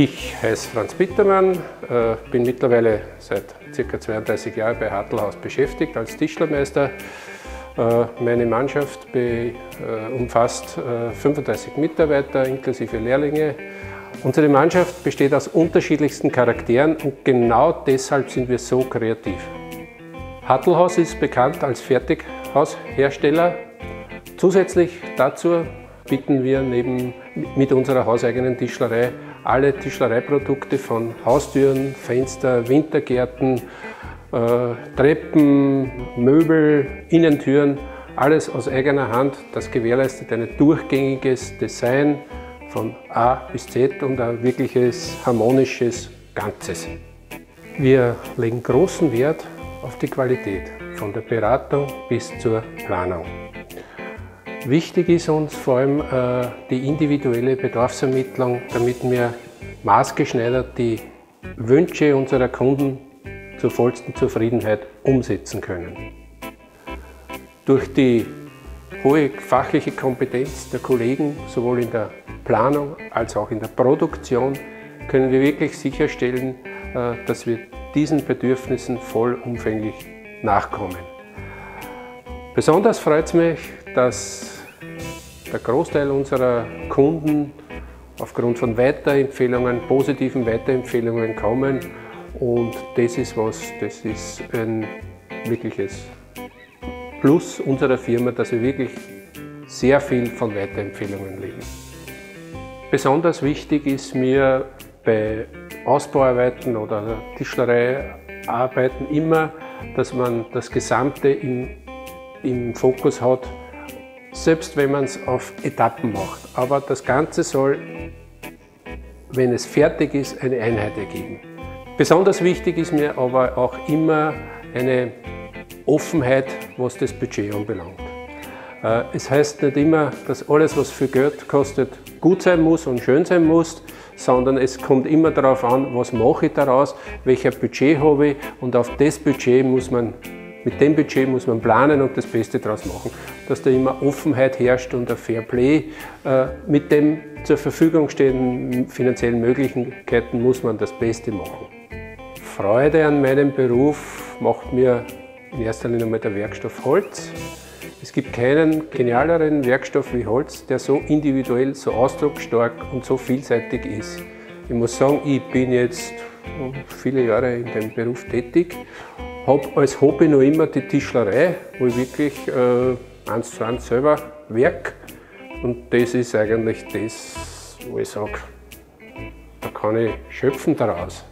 Ich heiße Franz Bittermann, äh, bin mittlerweile seit ca. 32 Jahren bei Hartelhaus beschäftigt als Tischlermeister. Äh, meine Mannschaft äh, umfasst 35 Mitarbeiter inklusive Lehrlinge. Unsere Mannschaft besteht aus unterschiedlichsten Charakteren und genau deshalb sind wir so kreativ. Hartelhaus ist bekannt als Fertighaushersteller. Zusätzlich dazu bieten wir neben, mit unserer hauseigenen Tischlerei alle Tischlereiprodukte von Haustüren, Fenster, Wintergärten, äh, Treppen, Möbel, Innentüren, alles aus eigener Hand. Das gewährleistet ein durchgängiges Design von A bis Z und ein wirkliches harmonisches Ganzes. Wir legen großen Wert auf die Qualität, von der Beratung bis zur Planung. Wichtig ist uns vor allem äh, die individuelle Bedarfsermittlung, damit wir maßgeschneidert die Wünsche unserer Kunden zur vollsten Zufriedenheit umsetzen können. Durch die hohe fachliche Kompetenz der Kollegen, sowohl in der Planung als auch in der Produktion, können wir wirklich sicherstellen, äh, dass wir diesen Bedürfnissen vollumfänglich nachkommen. Besonders freut es mich, dass der Großteil unserer Kunden aufgrund von Weiterempfehlungen, positiven Weiterempfehlungen kommen und das ist was, das ist ein wirkliches Plus unserer Firma, dass wir wirklich sehr viel von Weiterempfehlungen leben. Besonders wichtig ist mir bei Ausbauarbeiten oder Tischlereiarbeiten immer, dass man das Gesamte im, im Fokus hat, selbst wenn man es auf Etappen macht. Aber das Ganze soll, wenn es fertig ist, eine Einheit ergeben. Besonders wichtig ist mir aber auch immer eine Offenheit, was das Budget anbelangt. Äh, es heißt nicht immer, dass alles, was viel Geld kostet, gut sein muss und schön sein muss, sondern es kommt immer darauf an, was mache ich daraus, welcher Budget habe ich und auf das Budget muss man mit dem Budget muss man planen und das Beste daraus machen. Dass da immer Offenheit herrscht und ein Fair Play. Äh, mit den zur Verfügung stehenden finanziellen Möglichkeiten muss man das Beste machen. Freude an meinem Beruf macht mir in erster Linie mal der Werkstoff Holz. Es gibt keinen genialeren Werkstoff wie Holz, der so individuell, so ausdrucksstark und so vielseitig ist. Ich muss sagen, ich bin jetzt viele Jahre in dem Beruf tätig habe als Hobby noch immer die Tischlerei, wo ich wirklich äh, eins zu eins selber werk. Und das ist eigentlich das, wo ich sage, da kann ich schöpfen daraus.